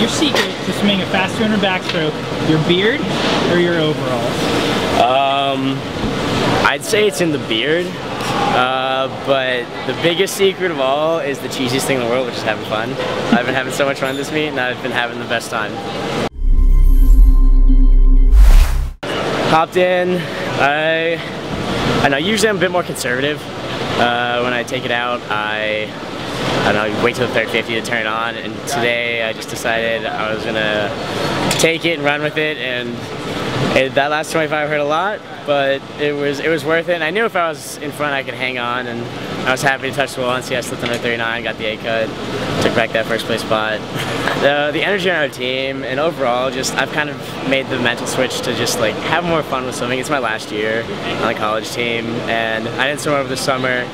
your secret to swimming a fast 200 backstroke, your beard or your overalls? Um, I'd say it's in the beard. Uh, but the biggest secret of all is the cheesiest thing in the world, which is having fun. I've been having so much fun this meet, and I've been having the best time. Hopped in. I, I know. Usually, I'm a bit more conservative. Uh, when I take it out, I I don't know, wait till the third 50 to turn on. And today I just decided I was gonna take it and run with it. And it, that last 25 hurt a lot, but it was it was worth it. And I knew if I was in front, I could hang on. And I was happy to touch the wall and see I slipped under 39, got the A cut, took back that first place spot. The, the energy on our team and overall, just I've kind of made the mental switch to just like have more fun with swimming. It's my last year on the college team, and I didn't swim over the summer.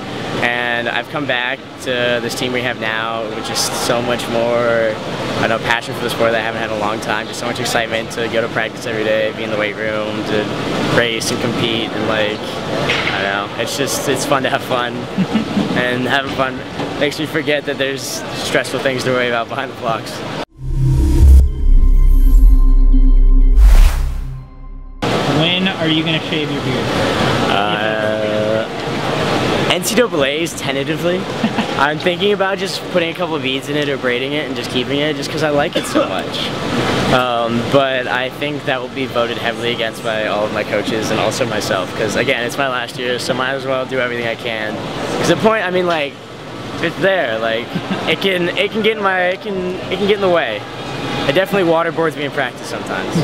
And I've come back to this team we have now with just so much more, I know, passion for the sport that I haven't had in a long time. Just so much excitement to go to practice every day, be in the weight room, to race and compete, and like, I don't know, it's just, it's fun to have fun. and having fun makes me forget that there's stressful things to worry about behind the blocks. When are you going to shave your beard? NCAA's tentatively. I'm thinking about just putting a couple of beads in it or braiding it and just keeping it just because I like it so much. Um, but I think that will be voted heavily against by all of my coaches and also myself because again, it's my last year, so might as well do everything I can. Because the point, I mean, like, it's there, like, it can, it can get in my, it can, it can get in the way. It definitely waterboards me in practice sometimes.